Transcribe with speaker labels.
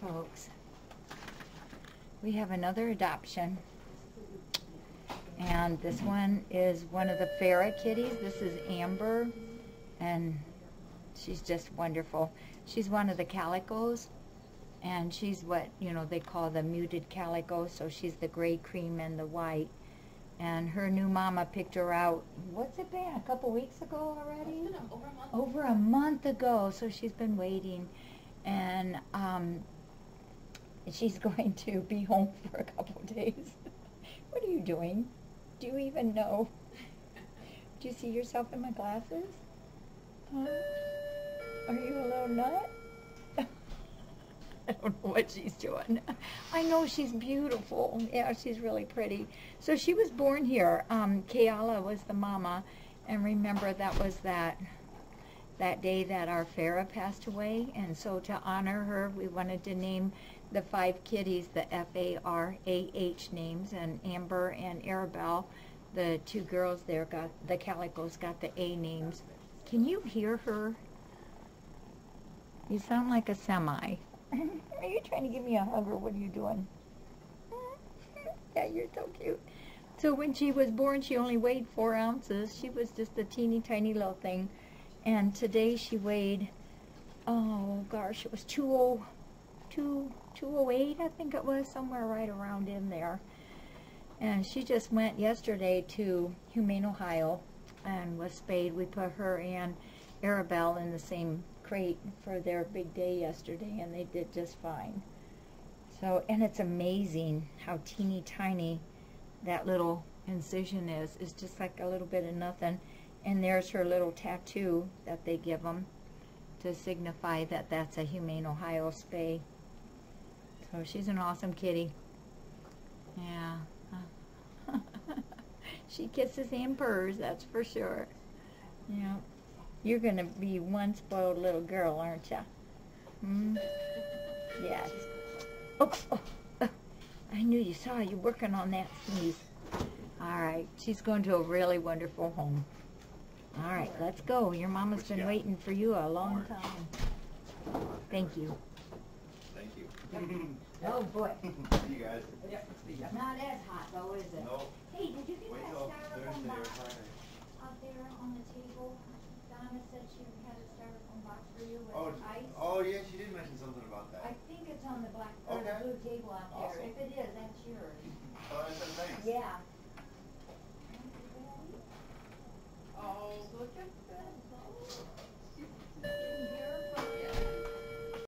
Speaker 1: folks. We have another adoption. And this one is one of the Farah kitties. This is Amber. And she's just wonderful. She's one of the calicos. And she's what, you know, they call the muted calico. So she's the gray cream and the white. And her new mama picked her out, what's it been, a couple weeks ago already?
Speaker 2: Been over a month.
Speaker 1: over a month ago, so she's been waiting, and um, she's going to be home for a couple of days. what are you doing? Do you even know? Do you see yourself in my glasses? Huh? Are you a little nut? I don't know what she's doing. I know she's beautiful. Yeah, she's really pretty. So she was born here. Um, Kayala was the mama, and remember that was that that day that our Farah passed away, and so to honor her, we wanted to name the five kitties the F-A-R-A-H names, and Amber and Arabelle, the two girls there got the calicos got the A names. Can you hear her? You sound like a semi. are you trying to give me a hug or what are you doing? yeah, you're so cute. So when she was born, she only weighed four ounces. She was just a teeny tiny little thing. And today she weighed, oh gosh, it was 20, 2, 208, I think it was, somewhere right around in there. And she just went yesterday to Humane, Ohio and was spayed. We put her and Arabelle in the same crate for their big day yesterday and they did just fine. So, and it's amazing how teeny tiny that little incision is. It's just like a little bit of nothing. And there's her little tattoo that they give them to signify that that's a Humane Ohio spay. So she's an awesome kitty. Yeah. she kisses and purrs, that's for sure. Yeah. You're going to be one spoiled little girl, aren't you? Hmm? Yes. Oh, oh, oh, I knew you saw you working on that sneeze. All right, she's going to a really wonderful home. All right, let's go. Your mama's been waiting for you a long time. Thank you.
Speaker 3: Thank you.
Speaker 1: Oh, boy.
Speaker 3: See you guys.
Speaker 1: Not as hot, though, is it?
Speaker 3: No,
Speaker 1: Hey, did you get
Speaker 3: wait
Speaker 1: that
Speaker 3: till
Speaker 1: styrofoam box
Speaker 3: Friday.
Speaker 1: out there on the table? Donna said she had a styrofoam box for you
Speaker 3: Oh,
Speaker 1: with ice.
Speaker 3: oh yeah,